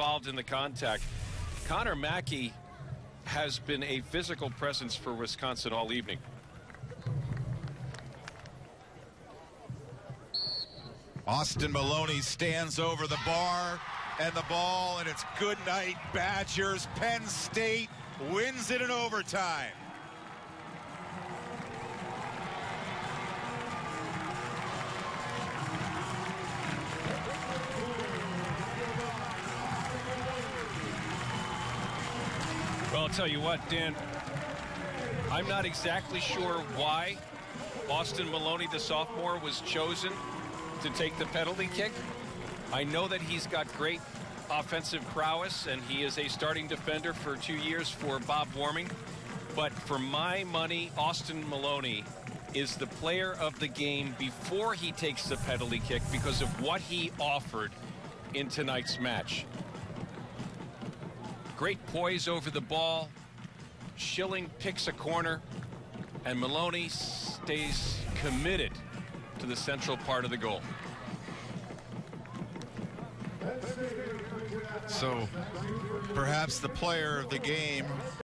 involved in the contact. Connor Mackey has been a physical presence for Wisconsin all evening. Austin Maloney stands over the bar and the ball, and it's good night, Badgers. Penn State wins it in overtime. Well, I'll tell you what, Dan, I'm not exactly sure why Austin Maloney, the sophomore, was chosen to take the penalty kick. I know that he's got great offensive prowess, and he is a starting defender for two years for Bob Warming. But for my money, Austin Maloney is the player of the game before he takes the penalty kick because of what he offered in tonight's match. Great poise over the ball. Schilling picks a corner, and Maloney stays committed to the central part of the goal. So perhaps the player of the game